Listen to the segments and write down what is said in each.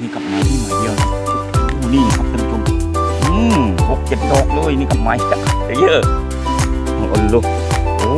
นี่กับไม้นี่ไม้เยอะนี่ครับท่านผู้ชมอืมหกเจ็ดดอกเลยนี่กับไม้เยอะโอ้โหลูกโอ้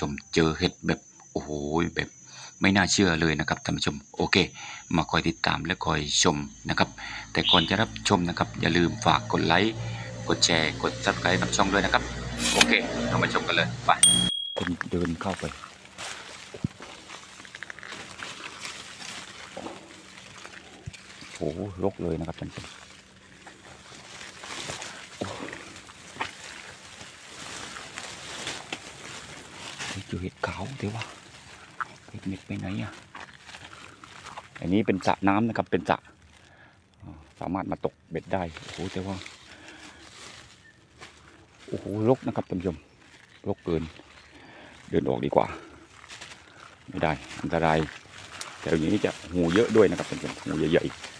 ผู้ชมเจอเห็ดแบบโอ้โหแบบไม่น่าเชื่อเลยนะครับท่านผู้ชมโอเค มาคอยติดตามและคอยชมนะครับ แต่ก่อนจะรับชมนะครับ อย่าลืมฝากกดไลค์กดแชร์กด subscribe กับช่องด้วยนะครับ โอเคเรามาชมกันเลยไปคนเดินเข้าไปโอ้โหรกเลยนะครับท่านผู้ชม เฮ้ยเจอเห็ดขาวเดี๋ยวว่าเห็ดเม็ดไปไหนอะอันนี้เป็นสระน้ำนะครับเป็นสระสามารถมาตกเบ็ดได้โอ้โหแต่ว่าโอ้โหรกนะครับท่านผู้ชมรกเกิน เดินออกดีกว่า ไม่ได้อันตรายแถวนี้จะงูเยอะด้วยนะครับท่านผู้ชมงูใหญ่ๆ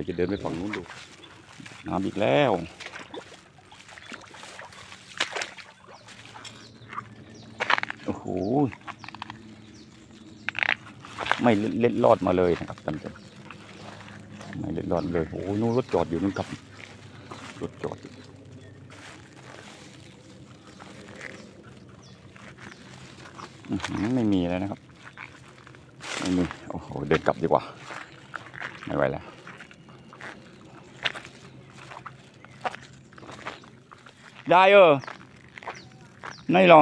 ดี๋ยวจะเดินไปฝั่งนู้นดู น้ำอีกแล้ว โอ้โห ไม่เล็ดลอดมาเลยนะครับท่านผู้ชมไม่เล็ดลอดเลย โอ้โหนู้นรถจอดอยู่นู่นครับ รถจอดอยู่ไม่มีแล้วนะครับ ไม่มี โอ้โห เดินกลับดีกว่า ไม่ไหวแล้ว ได้เออไม่หรอ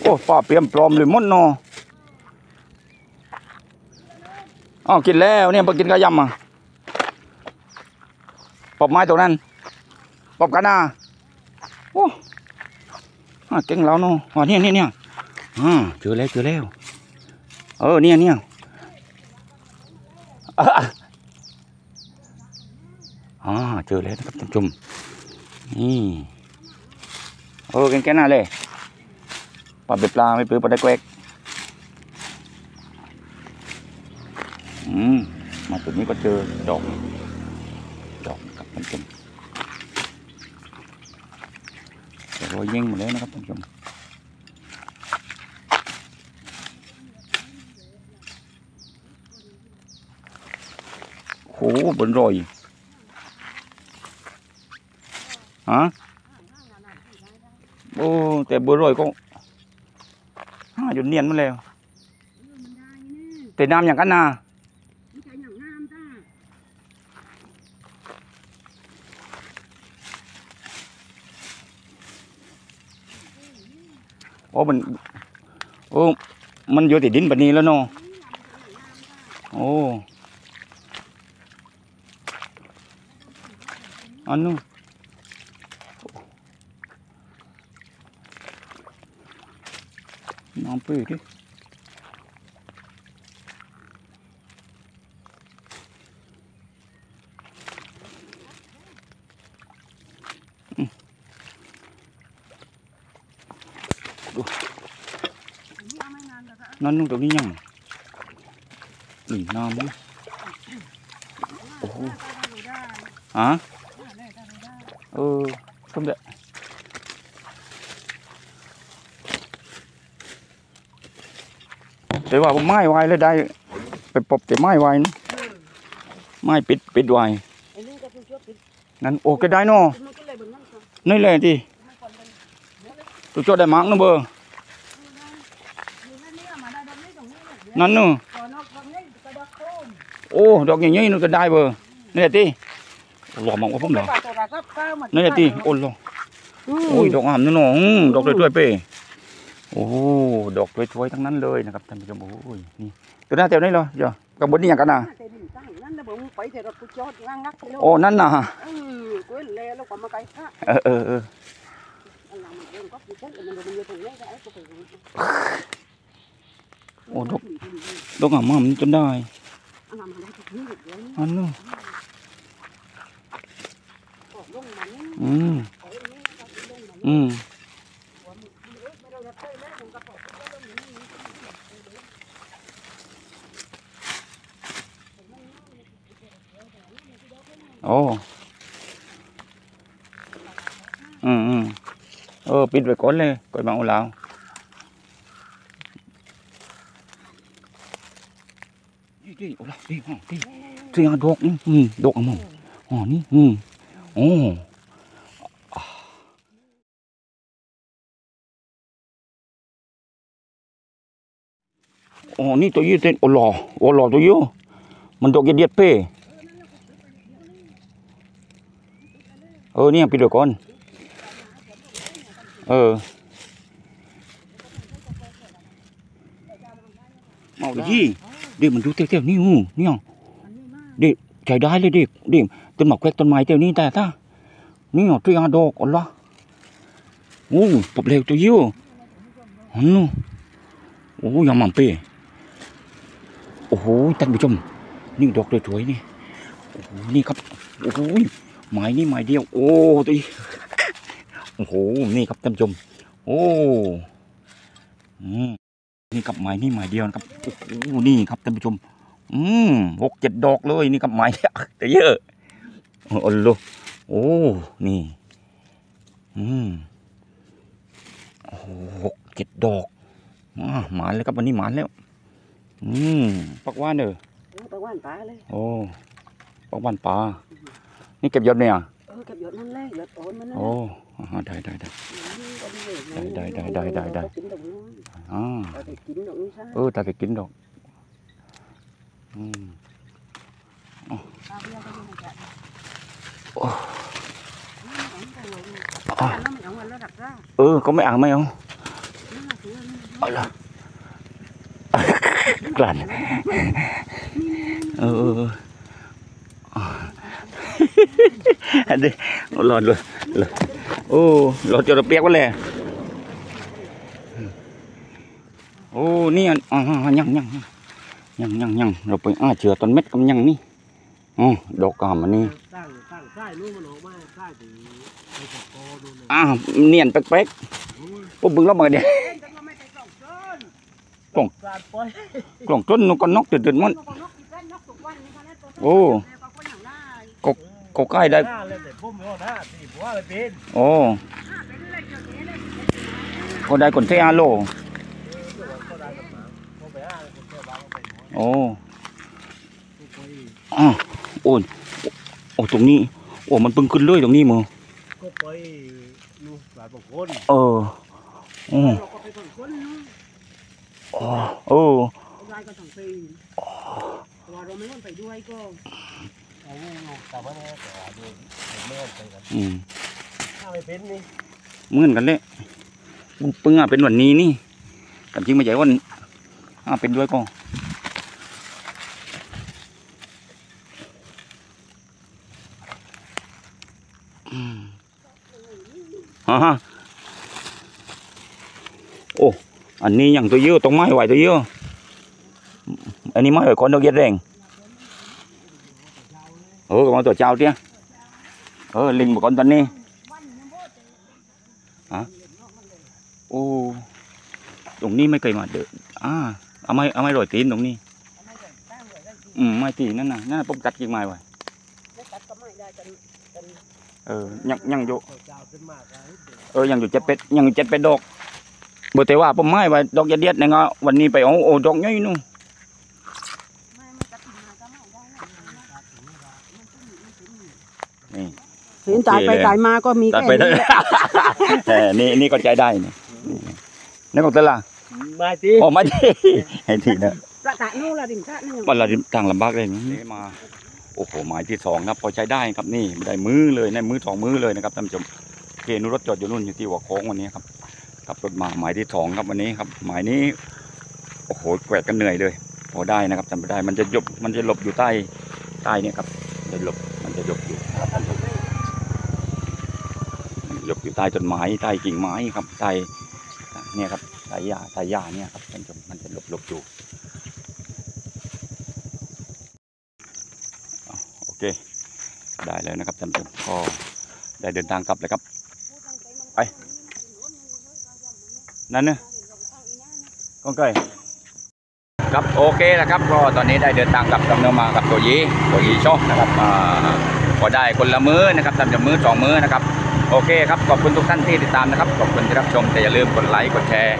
โอ้ป้าเปียมปลอมเลยมดนออ้าวกินแล้วเนี่ยไปกินกระยำอะปอบไม้ตรงนั้นปอบกันนาโอ้เก่งแล้วเนาะอ๋อเนี่ยเนี่ยเนี่ยอ่าเจอแล้วเจอแล้ว เออเนี่ยเนี่ย อะอะอ่าเจอแล้วนะครับท่านชมนี่เออเก่งแค่นั้นเลยปลาเบ็ดปลาไม่ปื้อปลาได้แกวกอืมมาจุดนี้ก็เจอดอกดอกครับท่านชมแต่รอยเย่งหมดแล้วนะครับท่านชม โอ้โหบนรอยฮะโอ้แต่บนรอยก็หาจนเนียนมาแล้วแต่น้ำอย่างกันนาโอ้มันโอ้มันอยู่ติดดินแบบนี้แล้วเนาะโอ้ อันนู้นน้ำปื้ดดิอืมดู นั่นนู่นตรงนี้ยังนี่น้ำนี่โอ้โหฮะเออสมเด็จแต่ว่าผมไม่ไหวเลยได้ไปปบแต่ไม้ไว้นะไม้ปิดปิดไว้ไอ้นี่ก็เป็นช่วปิดนั่นโอ้ก็ได้เนาะมันก็เลยบนนั้นก็นี่แหละที่ตัวโจได้มักนะเบอร์อยู่นั่นนี่มาได้ดอกนี้ตรงนี้เนี่ยนั่นเนาะก่อนนอกตรงนี้ก็ดอกโคนโอ้ดอกอย่างนี้นู่นก็ได้เบอร์นี่แหละที่ หล่อมากว่าผมเหรอปากตัวรับข้าวมันนี่แหละที่โอ้โหโอ้ยดอกงามนี่เนาะอืมดอกสวยๆเป้โอ้ดอกสวยๆทั้งนั้นเลยนะครับท่านผู้ชมโอ้ยนี่ตัวหน้าแถวนี้เหรอเดี๋ยวกับบนนี่อย่างกันนะแต่ดินตั้งนั่นนะผมไปแต่เราไปจอดงักงักไปแล้วโอ้นั่นน่ะอืมกูเล่แล้วก็มาไกลข้าเออเออเอออะไรมันเรื่องก็คือเส้นมันมันอยู่ตรงนี้ก็ไอ้ก็ไปรู้โอ้ดอกดอกงามๆจนได้อันนั้นมันได้ทุกนี้เดี๋ยวนี้ อันนู้นออกลงมานี่อืมเอาไอ้นี่ก็ลงมาอืมไม่ได้รับได้แล้วผมก็ปอกก็ลงอย่างนี้โอ้อืมอืมเออปิดไว้ก่อนเลยก่อนมาเอาแล้วนี่นี่เอาละนี่อ๋อนี่เสียดอกนี่อืมดอกอะมึงอ๋อนี่อืม โอ้อ่าโอ้นี่ตัวยี่เต้นโอ้หล่อโอ้หล่อตัวยี่มันด ใจได้เลยเด็กเด็กต้นหมากแควกต้นไม้เตี้ยวนี้แต่ถ้านี่เอาตัวอยางดอกอ่อนละโอ้ปบเร็วตัวยิ้วฮันนูโอ้ยังมันเป้โอ้โหท่านผู้ชมนี่ดอกสวยๆนี่โอ้โหนี่ครับโอ้โหไม้นี่ไม้เดียว โอ้ตัวโอ้โหนี่ครับท่านผู้ชมโอ้อืมนี่กับไม้นี่ไม้เดียวนะครับโอ้โหนี่ครับท่านผู้ชม อืมหกเจ็ดดอกเลยนี่กับไม้แต่เยอะโอ้โหโอ้นี่ อืมโอ้โหหกเจ็ดดอกอ่าหมานแล้วครับวันนี้หมานแล้ว อืมปักว่านเด้อแล้วไปว่านตาเลยโอ้ปักว่านปลานี่เก็บยอดเนี่ยเออกับหยดนั่นแหละหยดโอนมันนั่นโอ้อ่าได้ได้ได้ได้ได้ได้ได้ได้กินตรงนี้อ่าเราไปกินตรงนี้ใช่เออตาจะกินดอกอืมตาเบี้ยก็ไม่ได้โอ้อ่าน้ำมันเอาเงินแล้วดักได้เออก็ไม่อ่างไม่เอานั่นน่ะคือเอาละก ลั่นเออเออเอออ่าอันนี้หลอดเลยเลย ยังยังยังเราไปอ้าเชือต้นเม็ดกำยังนี่อ๋อดอกกามอันนี้ตั้งตั้งใต้นู้นมันออกมาใต้ถึงไอ้ตะกอนู่นเลยอ้าวเนียนแป๊กโอ้ยๆปุ๊บบึงแล้วมาเนี่ยแต่ก็ไม่ไปส่งกล่อยกล่องต้นนกนกตื่นๆมันนกนกอีกแล้วนกทุกวันนี่นโอ้ก็ก็ใกล้ได้หน้ไม่เอาหน้าที่ผัวเลยเป็นโอ้อ่าเป็นเรื่องเกี่ยวกับนี้เลยก็ได้คนเทอาโล โอ้ผมไปอ้าวโอ้ยโอ้ตรงนี้ โอ้มันเพิ่งขึ้นเลยตรงนี้มึงก็ไปนู่นหลายบางคนเออโอ้เราก็ไปส่งคนนู้นโอ้โอ้ยายก็ส่งปีตัวเราไม่ต้องไปด้วยก็เอาแต่ว่าเนี่ยแต่ว่าดูผมไม่เอาไปกันอืมถ้าไม่เป็นนี่เหมือนกันเลยปึ้งอะเป็นวันนี้นี่แต่จริงไม่ใช่วันอ่าเป็นด้วยก็ อ่าฮะโอ้อันนี้อย่างตัวเยอะตรงไม้ไหวตัวเยอะอันนี้ไม้ไหวคนดอกเย็ดแรงเออมาตัวเจ้าเตี้ยเออลิงบอกคนตอนนี้โอ้ตรงนี้ไม่เคยมาเดออ่าเอาไม้เอาไม้โรยตีนตรงนี้อืมไม้ตีนนั่นน่ะนั่นน่ะผมตัดกิ่งไม้ไว้ไม่ตัดก็ไม่ได้กันกัน เออยังยังอยู่เออยังอยู่เจ็ดเป็ดยังเจ็ดเป็ดดอกบ่แต่ว่าผมไม่ว่าดอกยาเดียดนะงะวันนี้ไปเอาโอ้ดอกน้อยนู่นนี่เห็นจ่ายไปจ่ายมาก็มีแค่นี้แหลนี่นี่ก็ใจได้เนี่ยนั่นของตลามาดีโอ้มาดีให้ทีนะประกาศนู่นละดิมกะนั่นมันละดิมทางลำบากเลยนี่มา โอ้โหหมายที่สองครับพอใช้ได้ครับนี่ไม่ได้มือเลยในมือสองมือเลยนะครับท่านผู้ชมเกนุรถจอดอยู่นู่นอยู่ที่หัวโค้งวันนี้ครับขับรถมาหมายที่สองครับวันนี้ครับ หมายนี้โอ้โหแกวกกันเหนื่อยเลย พอได้นะครับจำไม่ได้มันจะหยบมันจะหลบอยู่ใต้ใต้เนี่ยครับจะหลบมันจะหลบอยู่ครับท่านผู้ชมหลบอยู่ใต้ต้นไม้ใต้กิ่งไม้ครับใต้เนี่ยครับใต้หญ้าใต้หญ้าเนี่ยครับท่านผู้ชมมันจะหลบหลบอยู่ โอ เคได้แล้วนะครับท่านผู้ชมก็ได้เดินทางกลับเลยครับไปนั่นเนอะก็ใกล้ครับโอเคนะครับก็ตอนนี้ได้เดินทางกลับกำเนิดมากับตัวยีตัวยีโชคนะครับอ่าก็ได้คนละมือนะครับท่านผู้ชมมือสองมือนะครับโอเคครับขอบคุณทุกท่านที่ติดตามนะครับขอบคุณที่รับชมแต่อย่าลืมกดไลค์กดแชร์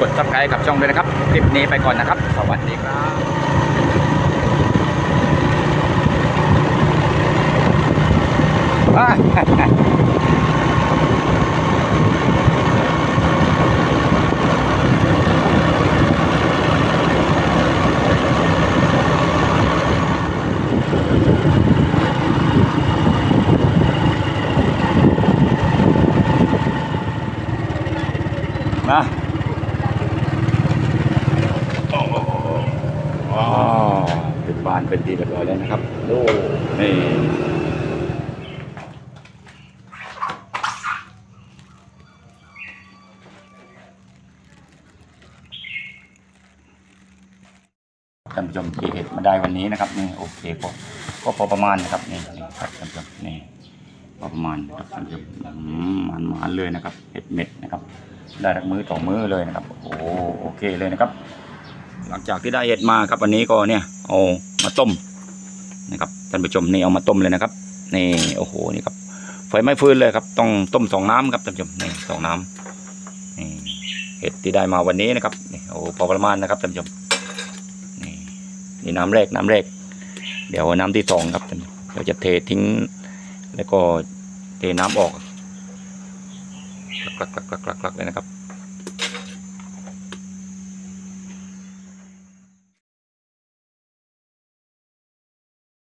กดซับสไครต์กับช่องด้วยนะครับคลิปนี้ไปก่อนนะครับ สวัสดีครับ อะ มาว้าวเป็นบานเป็นทีเรียบร้อยแล้วนะครับดูนี่ มที่เห็ดมาได้วันนี้นะครับนี่โอเคก็ก็พอประมาณนะครับนี่นี่ครับท่านผู้ชมนี่พอประมาณนะครับท่านผู้ชมอืมมันหมานเลยนะครับเห็ดเม็ดนะครับ ได้ทั้งมือต่อมือเลยนะครับโอ้โอเคเลยนะครับ หลังจากที่ได้เห็ดมาครับวันนี้ก็เนี่ยเอามาต้มนะครับท่านผู้ชมนี่เอามาต้มเลยนะครับนี่โอ้โหนี่ครับไฟไม่ฟื้นเลยครับต้องต้มสองน้ำครับท่านผู้ชมนี่สองน้ำนี่เห็ดที่ได้มาวันนี้นะครับนี่โอ้พอประมาณนะครับท่านผู้ชม นี่น้ำแรกน้ำแรก เดี๋ยวน้ำที่สองครับเดี๋ยวจะเททิ้ง แล้วก็เทน้ำออกกลักกลักกลักกลักกลักเลยนะครับ